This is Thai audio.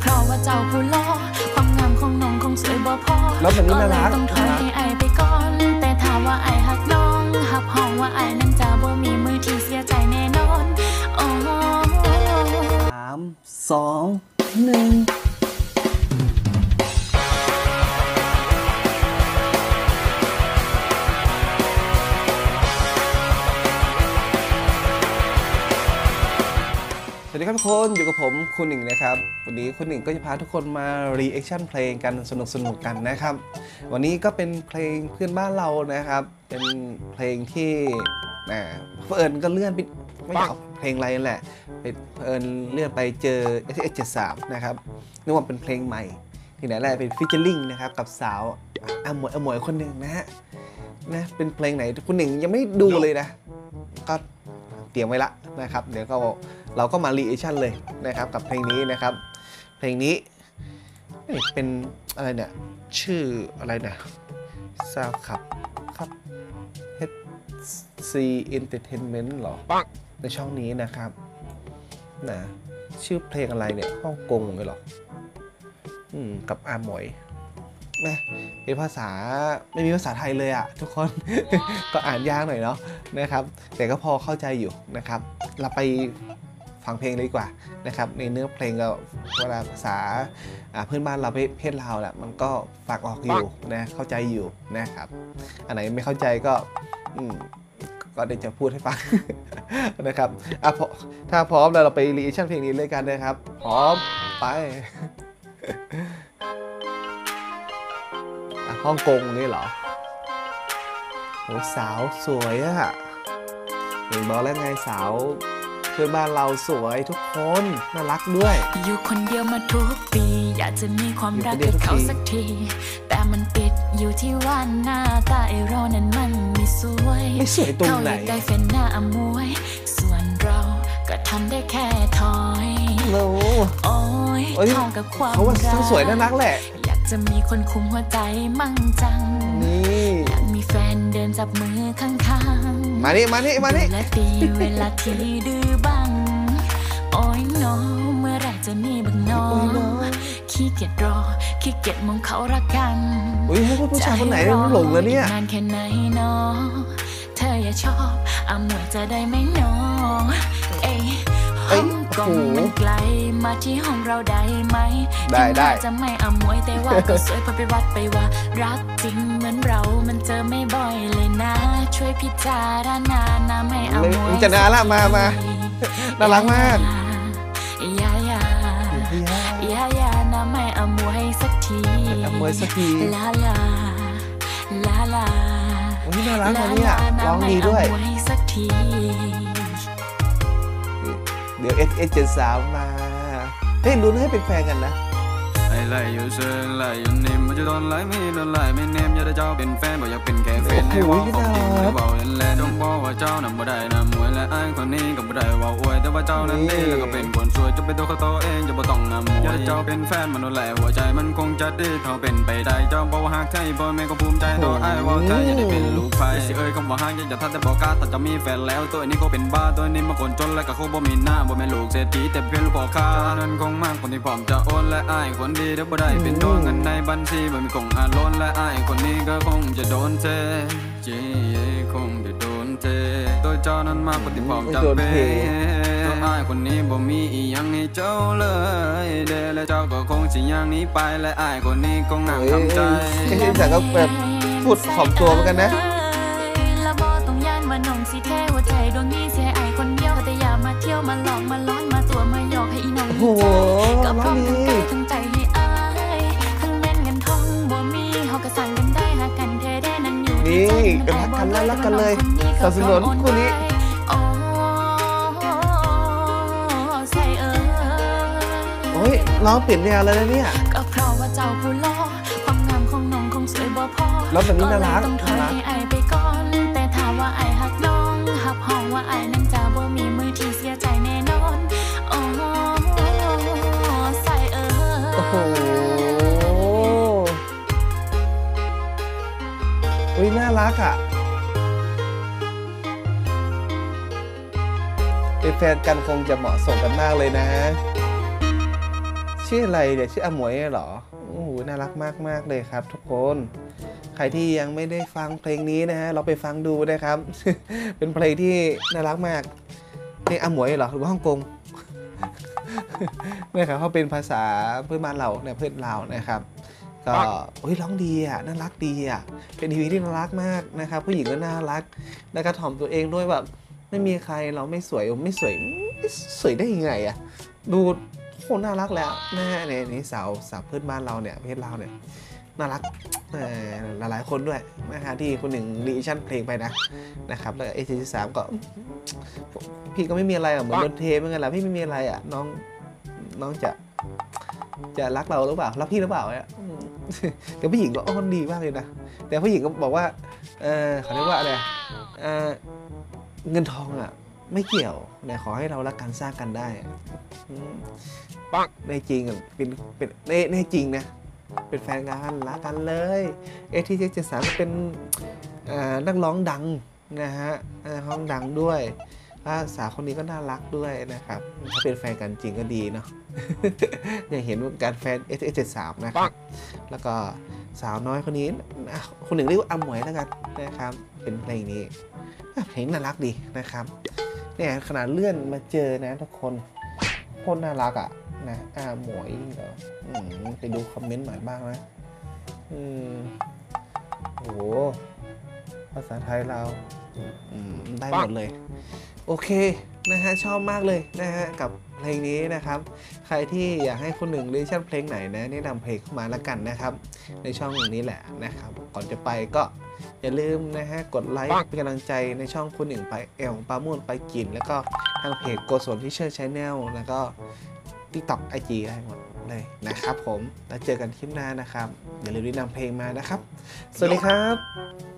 เพราะว่าเจ้าผู้ล่อความงามของน้องคงสวยบ่พอแล้วแบบนี้น่ารักก็เลยต้องถอยให้ไอายไปก่อน แต่ถ้าว่าไอายหักน้องหักห้องว่าไอายนั้นจะบ่มีมือที่เสียใจแน่นอนโอ้สามสองหนึ่ง สวัสดีครับทุกคนอยู่กับผมครูหนึ่งนะครับ วันนี้ครูหนึ่งก็จะพาทุกคนมา reaction เพลงกันสนุกสนุกกันนะครับ วันนี้ก็เป็นเพลงเพื่อนบ้านเรานะครับ เป็นเพลงที่นะเผอิญก็เลื่อนไปไม่อยากเพลงอะไรนั่นแหละไปเผอิญเลื่อนไปเจอ S S 7 3นะครับนึกว่าเป็นเพลงใหม่ที่ไหนได้เป็น featuring นะครับกับสาวอาหมวยอาหมวยคนหนึ่งนะฮะนะเป็นเพลงไหนครูหนึ่งยังไม่ดูเลยนะ ก็เตรียมไว้ละนะครับ เดี๋ยวก็ เราก็มา reaction เลยนะครับกับเพลงนี้นะครับ เพลงนี้เอ้ยเป็นอะไรเนี่ยชื่ออะไรเนี่ยซาวขับครับ HC Entertainment เหรอในช่องนี้นะครับนะชื่อเพลงอะไรเนี่ยฮ่องกงเลยเหรออืมกับอาหมวยนะเป็นภาษาไม่มีภาษาไทยเลยอะทุกคนก็อ่านยากหน่อยเนาะนะครับ แต่ก็พอเข้าใจอยู่นะครับ เราไป ฟังเพลงเลยดีกว่านะครับในเนื้อเพลงก็เวลาภาษาอ่าเพื่อนบ้านเราเพศเราแหละมันก็ฟังออกอยู่นะเข้าใจอยู่นะครับ อันไหนไม่เข้าใจก็อืมก็เดี๋ยวจะพูดให้ฟังนะครับอะพอถ้าพร้อมแล้วเราไป reaction เพลงนี้เลยกันนะครับ พร้อมไปอะฮ่องกงนี่เหรอโหสาวสวยอะเห็นบอกแล้วไงสาวเพื่อนบ้านเราสวยทุกคนน่ารักด้วย อยู่คนเดียวมาทุกปี อยากจะมีความรักอยู่คนเดียวกับเขาทุกทีสักที แต่มันติดอยู่ที่ว่าหน้าตาไอเรานั้นมันไม่สวยไม่สวยตรงเขาไหนอยากได้แฟนหน้าอมวย ส่วนเราก็ทำได้แค่ถอยโอ้โอ้ยเอ้ยเท่ากับความเขาว่ารักทั้งสวยน่ารักแหละ อยากจะมีคนคุมหัวใจมั่งจังนี่อยากมีแฟนเดินจับมือข้างๆ มานี่มานี่มานี่ดูแลตีเวลาที่ดื้ กียจรอขี้เกียจมองเขารักกันอุ้ยให้ผู้ชายคนไหนมันหลงแล้วเนี่ยจะให้รออีกนานแค่ไหนน้องเธออย่าชอบอาหมวยจะได้ไหมน้องเอ้ยเอ้ห้ยองกงโอ้โหมันไกลมาที่ห้องเราได้ไหมได้ถึงได้แม้จะไม่อาหมวยแต่ว่าก็สวยพอไปวัดไปว่า รักจริงเหมือนเรามันเจอไม่บ่อยเลยนะ ช่วยพิจารณานะไม่อาหมวยจะนานละมามาน่ารักมาก อมวยสักทีลาลาลาลาโอ้ยน่ารักนะเนี่ยร้องดีด้วยลาลานะไม่อมวยสักทีเดี๋ยว S S เจ็ดสามมา เฮ้ยลุ้นให้เป็นแฟนกันนะ ไอ้ไล่อยู่เชิงไหลอยู่นิ่มมันจะโดนไหลไม่โดนไหลไม่เนมอย่าได้เจ้าเป็นแฟนบอกอยากเป็นแค่แฟนให้ว่าของจริงไม่เบาเล่นเล่นจงบอกว่าเจ้านั้นบ่ได้นะมวยและไอ้คนนี้ก็บ่ได้ว่าอวยแต่ว่าเจ้านั้นดีแล้วก็เป็นคนสวยจะเป็นตัวเขาโตเองจะบ่ต้องนำมวยอย่าได้เจ้าเป็นแฟนมันโดนแหลหัวใจมันคงจะดีเท่าเป็นไปได้เจ้าบอกว่าหากใจพ่แม่ก็ภูมิใจตัวไอ้ว่าเธออย่าได้เป็นลูกไฟสิเอ้ยคำว่าหากอย่าทันแต่บอกกาถ้าจะมีแฟนแล้วตัวนี้ก็เป็นบ้าตัวนี้มาคนจนและก็คงบ่มีหน้าบ่แม่ลูกเศรษฐีแต่เพียงลูกพ่อค้านั้นคงมากคนที่พร้อมจะโอนและไอ้ายคนดีเดี๋ยวบ่ได้เป็นโดนเงินในบัญชีบ่มีคงอาล้นและไอ้ายคนนี้ก็คงจะโดนเทจีคงจะโดนเทตัวเจ้านั้นมากคนที่พร้อมจะโดนเปเทตัวไอ้ายคนนี้บ่มีอีหยังให้เจ้าเลยเดอและเจ้าก็คงสิย่างหนี้ไปและไอ้ายคนนี้คงนั่งทำใจเอ้ยแต่ก็แบบพูดถ่อมตัวเหมือนกันนะละบอต้องย่านมาหนองสีเทหัวใจดวงนี้เสียไอคนเดียวแต่อย่ามาเที่ยวมาหลอกมาล้อนมาตัวมาหยอกให้อีน้องโอ้ กันรักกันแล้วรักกันเลยแต่สนับสนุนคู่นี้โอ้ใส่เออโอ้ยร้องเปลี่ยนแนวแล้วนะเนี่ยก็เพราะว่าเจ้าผู้ล่อความงามของน้องคงสวยบ่พอแล้วแบบนี้น่ารักเลยต้องถอยน่ารักให้ไอายไปก่อนแต่ถ้าว่าไอายหักน้องหักห้องว่าไอายนั้นจะบ่มีมือที่เสียใจแน่นอนโอ้ใส่เออโอ้โหอุ้ยน่ารักอะ เป็นแฟนกันคงจะเหมาะสมกันมากเลยนะ ชื่ออะไรเนี่ยวชื่ออมวยเหรอ โอ้โห น่ารักมากมากเลยครับ ทุกคน ใครที่ยังไม่ได้ฟังเพลงนี้นะฮะ เราไปฟังดูนะครับ เป็นเพลงที่น่ารักมากเพลงอมวยเหรอ หรือว่าฮ่องกงนะครับเขาเป็นภาษาเพื่อนบ้านเราเนี่ยเพื่อนเรานะครับก็โอ้ยร้องดีอะน่ารักดีอะเป็นทีวีที่น่ารักมากนะครับผู้หญิงก็น่ารัก แล้วก็ถ่อมตัวเองด้วยแบบ ไม่มีใครเราไม่สวยไม่สวยสวยได้ยังไงอะดูโคตรน่ารักแล้วนะฮะในนี้สาวสาวเพื่อนบ้านเราเนี่ยเทศเราเนี่ยน่ารักเอ่อหลายๆคนด้วยนะฮะที่คนหนึ่งรีชั่นเพลงไปนะนะครับแล้วเอทีสามก็พี่ก็ไม่มีอะไรอะเหมือนโดนเทเหมือนกันแหละพี่ไม่มีอะไรอะน้องน้องจะจะรักเราหรือเปล่ารักพี่หรือเปล่าเนี่ยแต่ผู้หญิงก็อ้อนดีมากเลยนะแต่ผู้หญิงก็บอกว่าเออเขาเรียกว่าอะไรเออ เงินทองอะ ไม่เกี่ยวแต่ขอให้เรารักกันสร้างกันได้อะอืมปักในจริงอะเป็นเป็นในในจริงนะ เป็นแฟนกันรักกันเลยเอทีเจ็ดสามเป็นเอ่อนักร้องดังนะฮะเอ่อนักร้องดังด้วยอ่าสาวคนนี้ก็น่ารักด้วยนะครับถ้าเป็นแฟนกันจริงก็ดีเนาะอย่างเห็นว่าการแฟน S S 7 3นะครับแล้วก็สาวน้อยคนนี้อะคนหนึ่งเรียกว่าอมวยแล้วกันนะครับ เป็นเพลงนี้อะ เพลงน่ารักดีนะครับเนี่ยขนาดเลื่อนมาเจอนะทุกคนโคตรน่ารักอะนะอ่าหมวยเหรอไปดูคอมเมนต์หน่อยบ้างนะอืมโหภาษาไทยเราอืมได้หมดเลย โอเคนะฮะชอบมากเลยนะฮะกับเพลงนี้นะครับ ใครที่อยากให้คนหนึ่งรีชั่นเพลงไหนนะแนะนำเพลงเข้ามาแล้วกันนะครับ ในช่องนี้แหละนะครับ ก่อนจะไปก็อย่าลืมนะฮะกดไลค์เป็นกำลังใจในช่องคุณหนึ่งไปเอลปาม่วนไปกิน แล้วก็ทางเพจโกศลพิเชอร์ชแนลแล้วก็ TikTok IG ได้หมดเลยนะครับผมแล้วเจอกันคลิปหน้านะครับ อย่าลืมแนะนำเพลงมานะครับ สวัสดีครับ